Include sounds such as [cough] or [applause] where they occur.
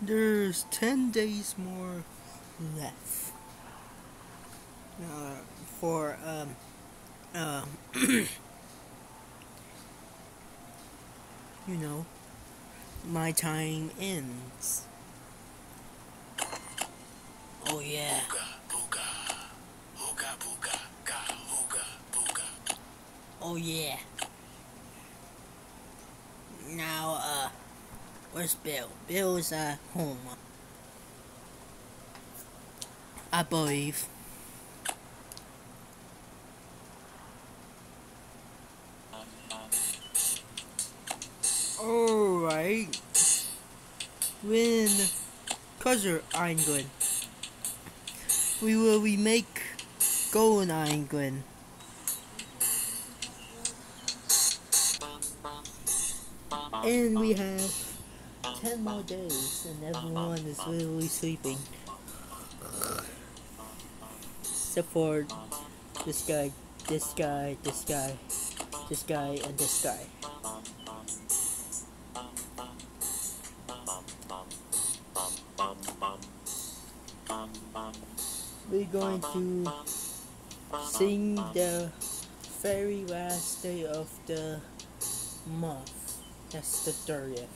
there's 10 days more left. Uh, for, um, um, [clears throat] you know, my time ends. Oh yeah. Oh yeah. Now, uh, where's Bill? Bill's at home. I believe. Alright. When Cousin England, we will remake Golden England. And we have 10 more days, and everyone is literally sleeping. Except for this guy, this guy, this guy, this guy, and this guy. We're going to sing the very last day of the month. That's the 30th.